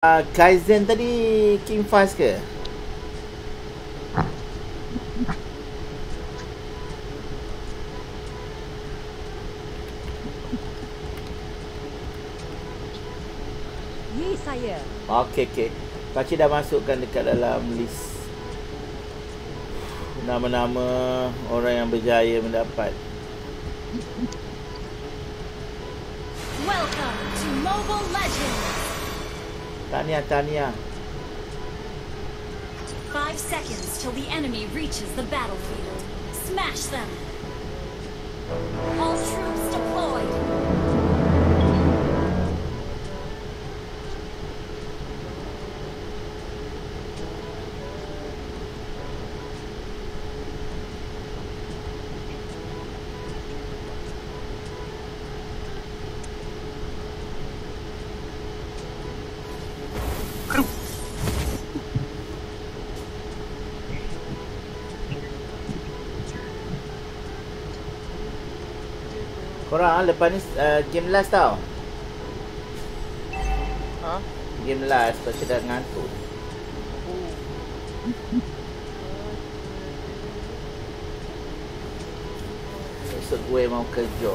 Uh, Kaizen tadi King Fast ke? Ye saya. Okey okey. Pakcik dah masukkan dekat dalam list nama-nama orang yang berjaya mendapat. Welcome to Mobile Legends! Tahniah tahniah. Five seconds till the enemy reaches the battlefield. Smash them! Korang ah, lepas ni uh, game last tau. Ha? Game last pasal dah ngantuk. Oh. Esok gue mau kerja.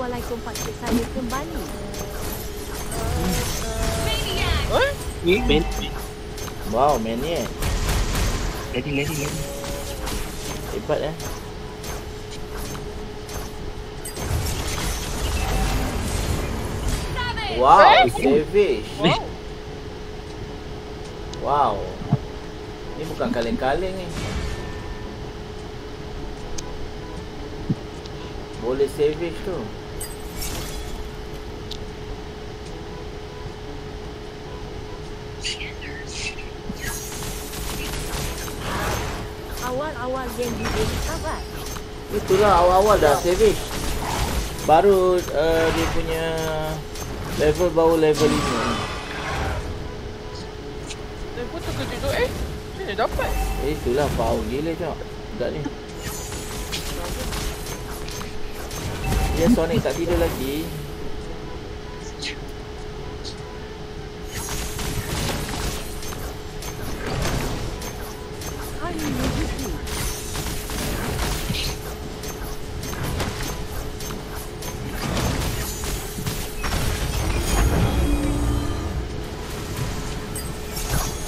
Assalamualaikum pakcik saya kembali. Maniac! Eh? Ni ben. Wow, maniac. Lari lari lari. Hebat eh. Wow, Eh? savage. Wow. Wow. Ni bukan kaleng-kaleng ni. Boleh savage tu. Awal-awal game di game sabar. Itulah awal-awal dah savage. Baru uh, dia punya level baru level 5. Dia pun terkejut eh. Sini dapat. Eh, itulah power gila cak. Budak ni. Dia Sonic tak tidur lagi.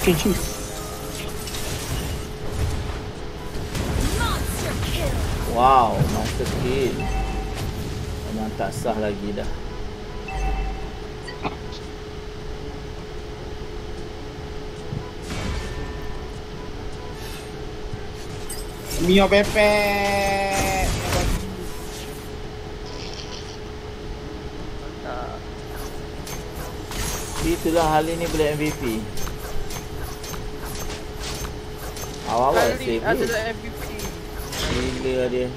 Can you? Monster kill! Wow. Memang tak sah lagi dah. Mio Pepe. Itulah hal ini boleh MVP. Awal-awal adalah MVP. Gila dia.